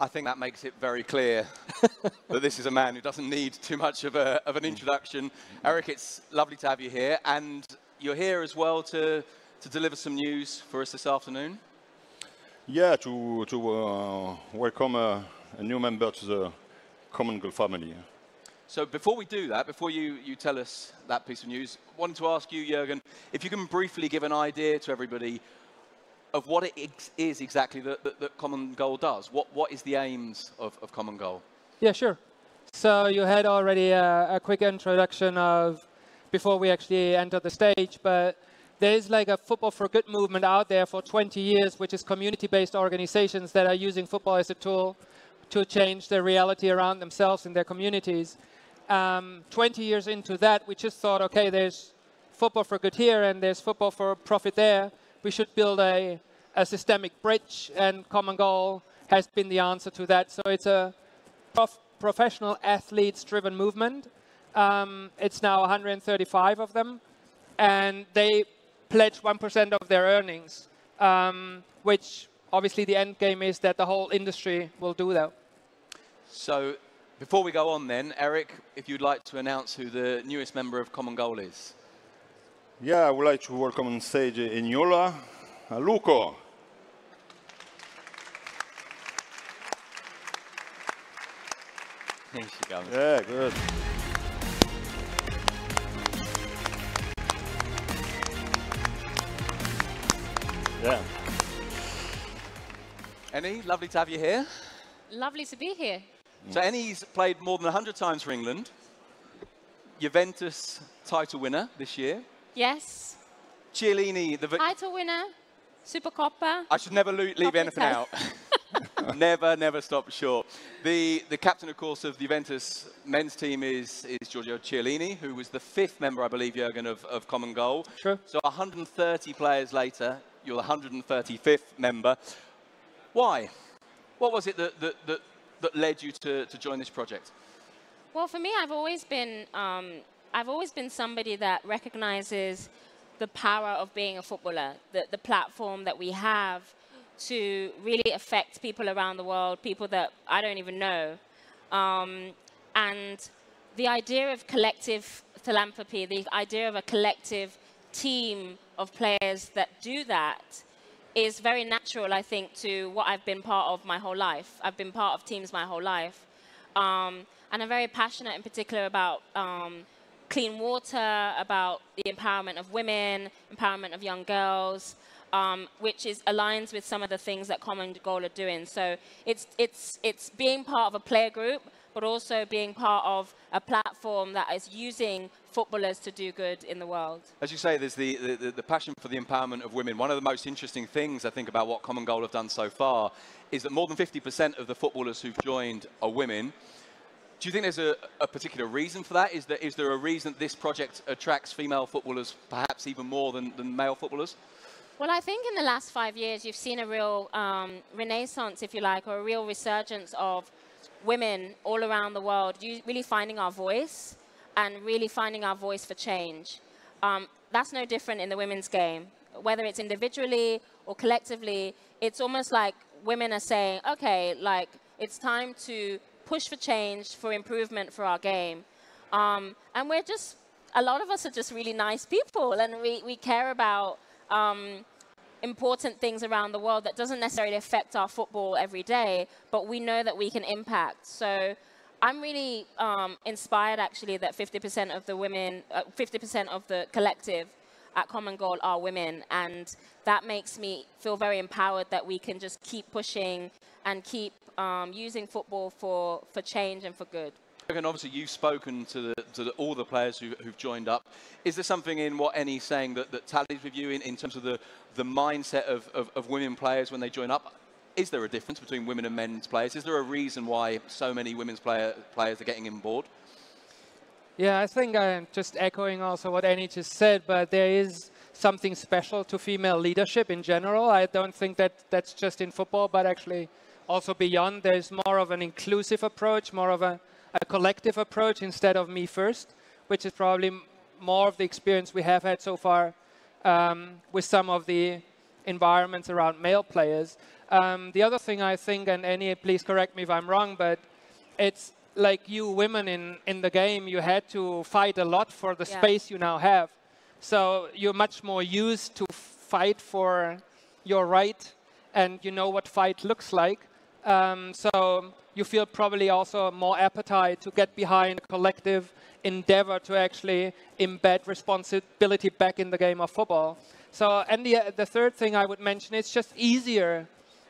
I think that makes it very clear that this is a man who doesn't need too much of, a, of an introduction. Eric, it's lovely to have you here, and you're here as well to, to deliver some news for us this afternoon. Yeah, to, to uh, welcome a, a, new member to the Common Goal family. So before we do that, before you, you tell us that piece of news, I wanted to ask you, Jürgen, if you can briefly give an idea to everybody of what it is exactly that, that, that, Common Goal does. What, what is the aims of, of Common Goal? Yeah, sure. So you had already a, a, quick introduction of before we actually enter the stage, but there is like a football for good movement out there for 20 years, which is community-based organizations that are using football as a tool to change the reality around themselves and their communities. Um, 20 years into that, we just thought, okay, there's football for good here and there's football for profit there we should build a, a systemic bridge, and Common Goal has been the answer to that. So it's a prof professional athletes-driven movement. Um, it's now 135 of them, and they pledge 1% of their earnings, um, which obviously the end game is that the whole industry will do that. So before we go on then, Eric, if you'd like to announce who the newest member of Common Goal is. Yeah, I would like to welcome on stage Eniola Aluko. Here she comes. Yeah, good. Yeah. Eni, lovely to have you here. Lovely to be here. So Eni's played more than 100 times for England. Juventus title winner this year. Yes. Chiellini, the title winner, Supercoppa. I should never leave anything out. never, never stop short. The, the captain, of course, of the Juventus men's team is, is Giorgio Chiellini, who was the fifth member, I believe, Jurgen, of, of Common Goal. Sure. So 130 players later, you're the 135th member. Why? What was it that, that, that, that led you to, to join this project? Well, for me, I've always been um, I've always been somebody that recognizes the power of being a footballer, the, the platform that we have to really affect people around the world, people that I don't even know. Um, and the idea of collective philanthropy, the idea of a collective team of players that do that is very natural, I think, to what I've been part of my whole life. I've been part of teams my whole life. Um, and I'm very passionate in particular about um, clean water, about the empowerment of women, empowerment of young girls, um, which is aligns with some of the things that Common Goal are doing. So it's, it's, it's being part of a player group, but also being part of a platform that is using footballers to do good in the world. As you say, there's the, the, the, passion for the empowerment of women. One of the most interesting things, I think, about what Common Goal have done so far is that more than 50% of the footballers who've joined are women. Do you think there's a, a, particular reason for that? Is there, is there a reason this project attracts female footballers perhaps even more than, than male footballers? Well, I think in the last five years, you've seen a real um, renaissance, if you like, or a real resurgence of women all around the world really finding our voice and really finding our voice for change. Um, that's no different in the women's game. Whether it's individually or collectively, it's almost like women are saying, okay, like, it's time to push for change, for improvement for our game. Um, and we're just, a lot of us are just really nice people, and we, we care about um, important things around the world that doesn't necessarily affect our football every day, but we know that we can impact. So I'm really um, inspired, actually, that 50% of the women, 50% uh, of the collective at Common Goal are women, and that makes me feel very empowered that we can just keep pushing and keep um, using football for, for change and for good. And obviously, you've spoken to, the, to the, all the players who, have joined up. Is there something in what Eni's saying that, that tallies with you in, in terms of the, the mindset of, of, of women players when they join up? Is there a difference between women and men's players? Is there a reason why so many women's player, players are getting in board? Yeah, I think I'm just echoing also what Eni just said, but there is something special to female leadership in general. I don't think that that's just in football, but actually also beyond, there's more of an inclusive approach, more of a, a collective approach instead of me first, which is probably more of the experience we have had so far um, with some of the environments around male players. Um, the other thing I think, and Eni, please correct me if I'm wrong, but it's like you women in, in the game, you had to fight a lot for the Yeah. space you now have. So you're much more used to fight for your right, and you know what fight looks like. Um, so you feel probably also more appetite to get behind a collective endeavor to actually embed responsibility back in the game of football. So, and the, the third thing I would mention, it's just easier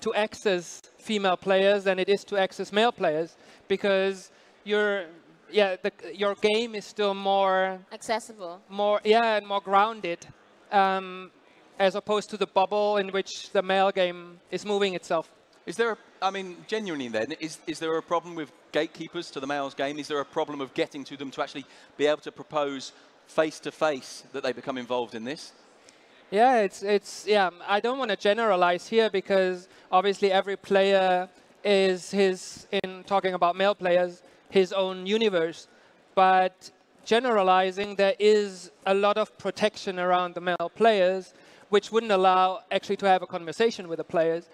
to access female players than it is to access male players because your yeah the, your game is still more Accessible. more yeah and more grounded um, as opposed to the bubble in which the male game is moving itself. Is there, a, I mean, genuinely then, is, is there a problem with gatekeepers to the males game? Is there a problem of getting to them to actually be able to propose face to face that they become involved in this? Yeah, it's it's yeah. Um, I don't want to generalize here because obviously every player is his in talking about male players his own universe, but generalizing there is a lot of protection around the male players, which wouldn't allow actually to have a conversation with the players,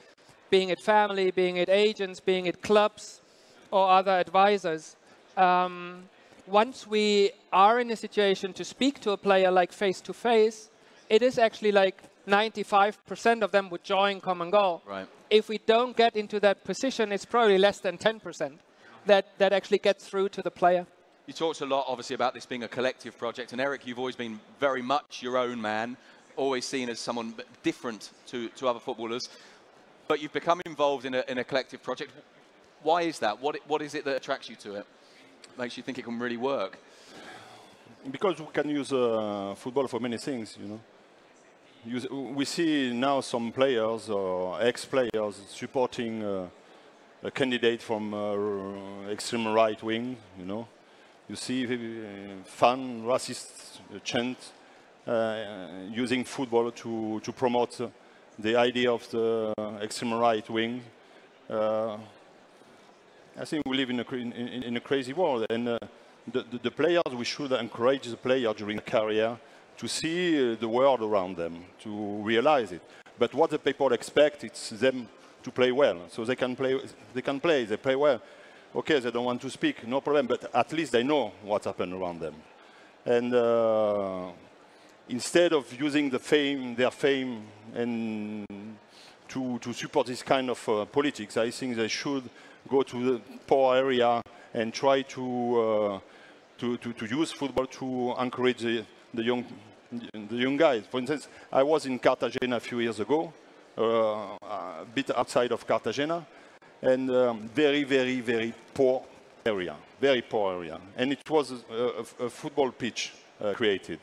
being it family, being it agents, being it clubs, or other advisors. Um, once we are in a situation to speak to a player like face to face, it is actually like 95% of them would join Common Goal. Right. If we don't get into that position, it's probably less than 10% that, that actually gets through to the player. You talked a lot, obviously, about this being a collective project. And Eric, you've always been very much your own man, always seen as someone different to, to other footballers. But you've become involved in a, in a collective project. Why is that? What, what is it that attracts you to it? Makes you think it can really work? Because we can use uh, football for many things, you know. Use, we see now some players or ex-players supporting uh, a candidate from uh, extreme right wing, you know. You see uh, fun, racist chant uh, using football to, to promote uh, the idea of the extreme right wing. Uh, I think we live in a, in, in, a crazy world, and uh, the, the, the players, we should encourage the player during the career to see uh, the world around them, to realize it. But what the people expect, it's them to play well. So they can play, they can play, they play well. Okay, they don't want to speak, no problem, but at least they know what's happened around them. And uh, instead of using the fame, their fame, and to, to support this kind of uh, politics, I think they should go to the poor area and try to, uh, to, to, to use football to encourage the, the, young, the young guys. For instance, I was in Cartagena a few years ago, uh, a bit outside of Cartagena, and um, very, very, very poor area, very poor area. And it was a, a, a football pitch uh, created.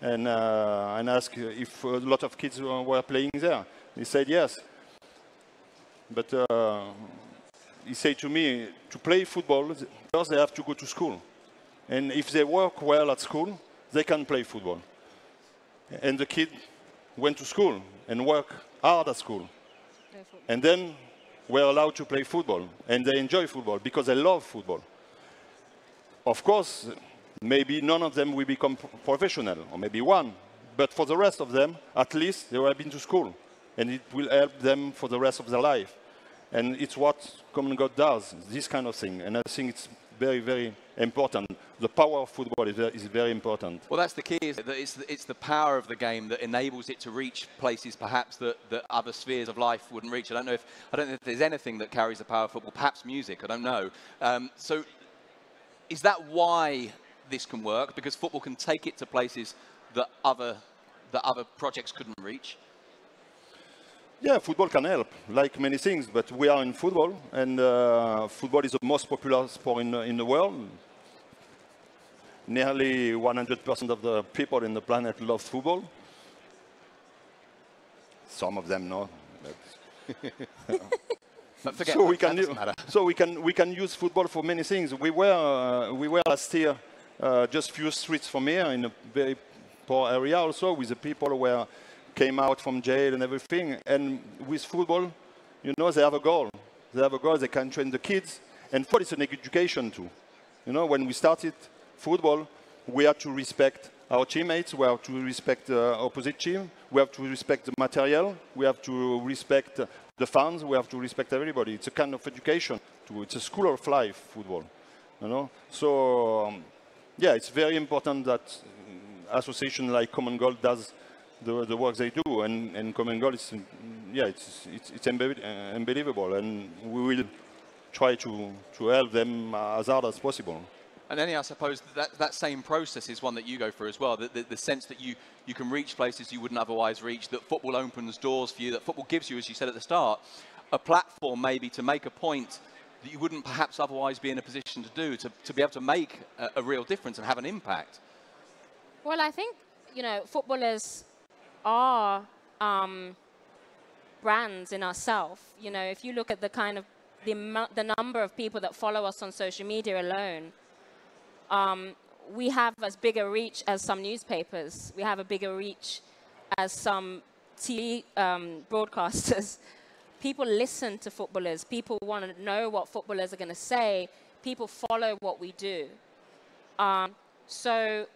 And, uh, and asked if a lot of kids were playing there. He said yes. But uh, he said to me, to play football, first they have to go to school. And if they work well at school, they can play football. And the kid went to school and worked hard at school. And then were allowed to play football. And they enjoy football because they love football. Of course, maybe none of them will become professional, or maybe one. But for the rest of them, at least they will have been to school. And it will help them for the rest of their life. And it's what Common Goal does, this kind of thing. And I think it's very, very important. The power of football is very, is very important. Well, that's the key, is that it's the, it's the power of the game that enables it to reach places perhaps that, that other spheres of life wouldn't reach. I don't know if I don't know if there's anything that carries the power of football. Perhaps music. I don't know. Um, so, is that why this can work? Because football can take it to places that other that other projects couldn't reach. Yeah, football can help, like many things, but we are in football, and uh, football is the most popular sport in, in the world. Nearly 100% of the people in the planet love football. Some of them know. but- But forget so that, we can that doesn't matter. so we can we can use football for many things. We were uh, we were last year uh, just few streets from here in a very poor area also with the people who were came out from jail and everything. And with football, you know, they have a goal. They have a goal. They can train the kids. And football is an education too. You know, when we started football, we had to respect our teammates, we have to respect the opposite team, we have to respect the material, we have to respect the fans, we have to respect everybody. It's a kind of education. To, it's a school of life, football. You know? So, um, yeah, it's very important that mm, association like Common Goal does the, the work they do, and, and Common Goal is, mm, yeah, it's, it's, it's uh, unbelievable, and we will try to, to help them as hard as possible. And then I suppose that, that same process is one that you go through as well. The, the, the, sense that you, you can reach places you wouldn't otherwise reach, that football opens doors for you, that football gives you, as you said at the start, a platform maybe to make a point that you wouldn't perhaps otherwise be in a position to do, to, to be able to make a, a real difference and have an impact. Well, I think, you know, footballers are um, brands in ourselves. You know, if you look at the kind of the, the number of people that follow us on social media alone, um, we have as big a reach as some newspapers. We have a bigger reach as some TV um, broadcasters. People listen to footballers. People want to know what footballers are going to say. People follow what we do. Um, so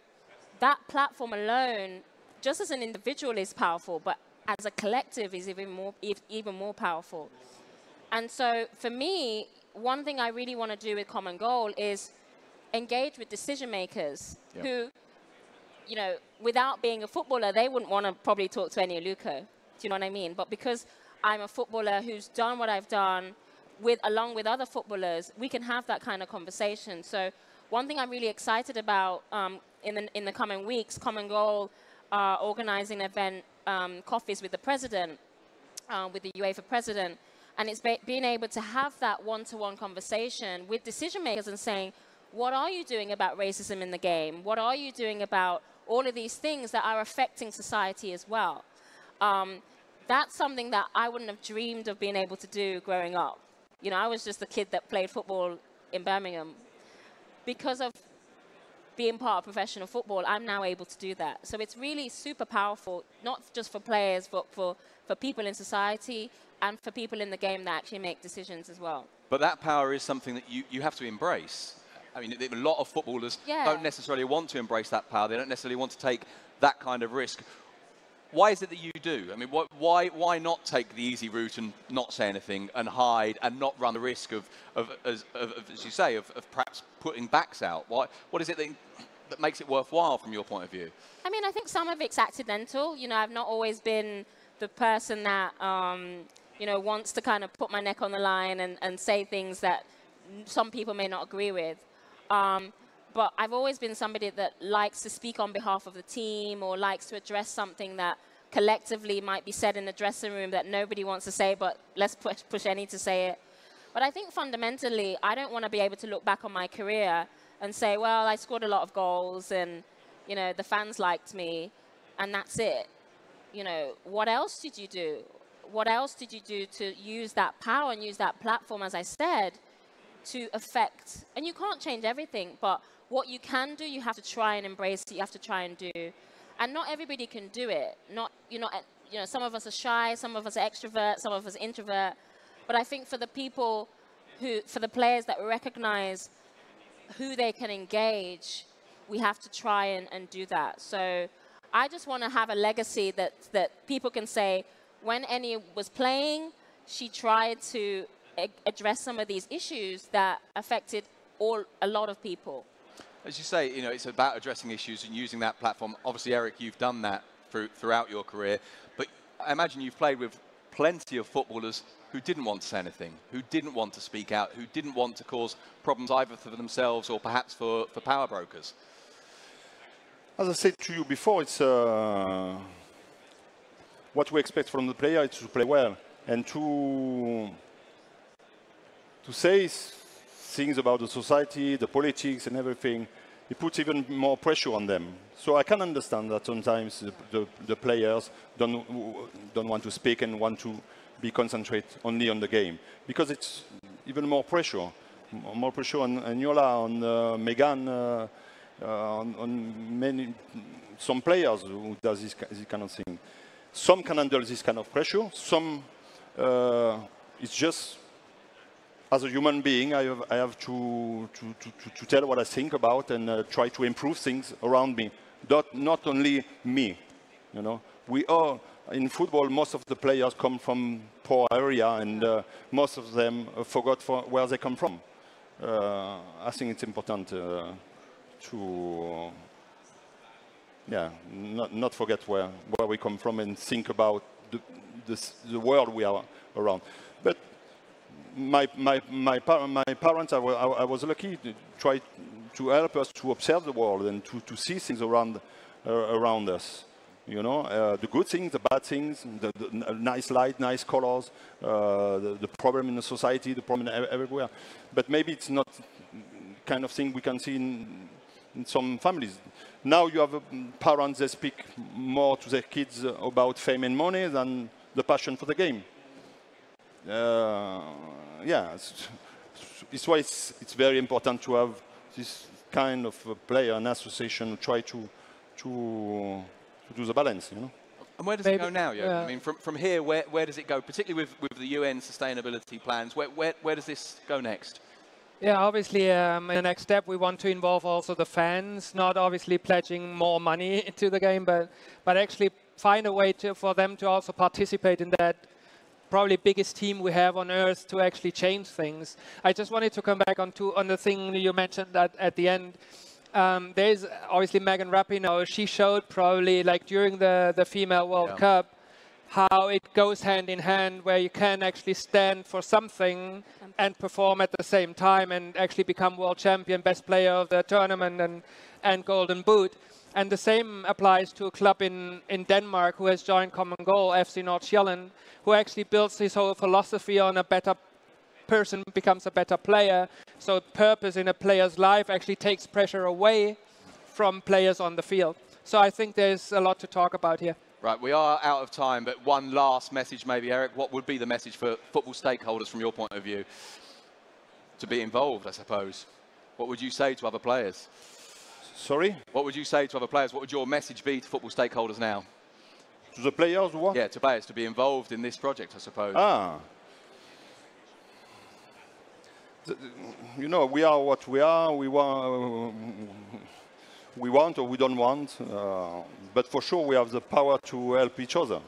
that platform alone, just as an individual, is powerful, but as a collective is even more, even more powerful. And so for me, one thing I really want to do with Common Goal is engage with decision makers yep. who, you know, without being a footballer, they wouldn't want to probably talk to Eni Aluko. Do you know what I mean? But because I'm a footballer who's done what I've done, with along with other footballers, we can have that kind of conversation. So one thing I'm really excited about um, in the in the coming weeks, Common Goal uh, organizing an event, um, coffees with the president, uh, with the UEFA president, and it's being able to have that one-to-one conversation with decision makers and saying, what are you doing about racism in the game? What are you doing about all of these things that are affecting society as well? Um, that's something that I wouldn't have dreamed of being able to do growing up. You know, I was just a kid that played football in Birmingham. Because of being part of professional football, I'm now able to do that. So it's really super powerful, not just for players, but for, for people in society and for people in the game that actually make decisions as well. But that power is something that you, you have to embrace. I mean, a lot of footballers yeah. don't necessarily want to embrace that power. They don't necessarily want to take that kind of risk. Why is it that you do? I mean, why, why not take the easy route and not say anything and hide and not run the risk of, of, as, of, as you say, of, of, perhaps putting backs out? Why, what is it that, that makes it worthwhile from your point of view? I mean, I think some of it's accidental. You know, I've not always been the person that, um, you know, wants to kind of put my neck on the line and, and say things that some people may not agree with. Um, but I've always been somebody that likes to speak on behalf of the team or likes to address something that collectively might be said in the dressing room that nobody wants to say, but let's push, push Eni to say it. But I think fundamentally, I don't want to be able to look back on my career and say, well, I scored a lot of goals and, you know, the fans liked me and that's it. You know, what else did you do? What else did you do to use that power and use that platform, as I said, to affect, and you can't change everything, but what you can do, you have to try and embrace it, you have to try and do. And not everybody can do it. Not, you know, you know, some of us are shy, some of us are extrovert, some of us introvert. But I think for the people who, for the players that recognize who they can engage, we have to try and, and do that. So I just want to have a legacy that, that people can say, when Eni was playing, she tried to address some of these issues that affected all a lot of people. As you say, you know, it's about addressing issues and using that platform. Obviously, Eric, you've done that through, throughout your career, but I imagine you've played with plenty of footballers who didn't want to say anything, who didn't want to speak out, who didn't want to cause problems either for themselves or perhaps for, for power brokers. As I said to you before, it's uh, what we expect from the player is to play well and to to say things about the society, the politics and everything, it puts even more pressure on them. So I can understand that sometimes the, the, the players don't, don't want to speak and want to be concentrate only on the game because it's even more pressure, more pressure on, on Yola, on uh, Megan, uh, uh, on, on, many, some players who does this, this, kind of thing. Some can handle this kind of pressure. Some uh, it's just as a human being, I have, I have to, to, to, to, tell what I think about and uh, try to improve things around me. not, not only me. You know, we all in football. Most of the players come from poor area, and uh, most of them forgot for where they come from. Uh, I think it's important uh, to, yeah, not, not forget where, where we come from and think about the, the, the world we are around. But my, my, my, my parents, I, I was lucky to try to help us to observe the world and to, to see things around, uh, around us. You know, uh, the good things, the bad things, the, the nice light, nice colors, uh, the, the, problem in the society, the problem everywhere. But maybe it's not kind of thing we can see in, in some families. Now you have uh, parents that speak more to their kids about fame and money than the passion for the game. Uh, yeah, it's, it's why it's, it's, very important to have this kind of player and association try to, to, to do the balance, you know. And where does Maybe, it go now, Yeah. I mean, from, from here, where, where does it go, particularly with, with the UN sustainability plans? Where, where, where does this go next? Yeah, obviously, um, in the next step, we want to involve also the fans, not obviously pledging more money to the game, but, but actually find a way to, for them to also participate in that probably biggest team we have on earth to actually change things. I just wanted to come back on, to, on the thing you mentioned that at the end. Um, there's obviously Megan Rapinoe. She showed probably like during the, the female World yeah. Cup how it goes hand in hand where you can actually stand for something and perform at the same time and actually become world champion, best player of the tournament and, and golden boot. And the same applies to a club in, in Denmark who has joined Common Goal, FC Nordsjælland, who actually builds his whole philosophy on a better person becomes a better player. So purpose in a player's life actually takes pressure away from players on the field. So I think there's a lot to talk about here. Right, we are out of time, but one last message maybe, Eric. What would be the message for football stakeholders from your point of view to be involved, I suppose? What would you say to other players? Sorry? What would you say to other players? What would your message be to football stakeholders now? To the players, what? Yeah, to players, to be involved in this project, I suppose. Ah. You know, we are what we are. We want, we want or we don't want. Uh, but for sure, we have the power to help each other.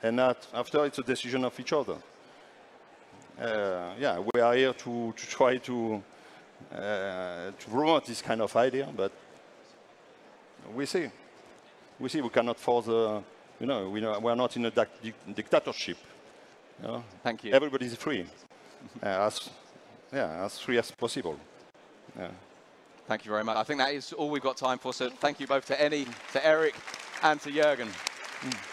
And that, after, it's a decision of each other. Uh, yeah, we are here to, to try to, uh, to promote this kind of idea, but we see. We see we cannot force, uh, you know, we, know, we are not in a dictatorship. You know? Thank you. Everybody is free, uh, as, yeah, as free as possible. Yeah. Thank you very much. I think that is all we've got time for. So thank you both to Eni, to Eric, and to Jurgen. Mm.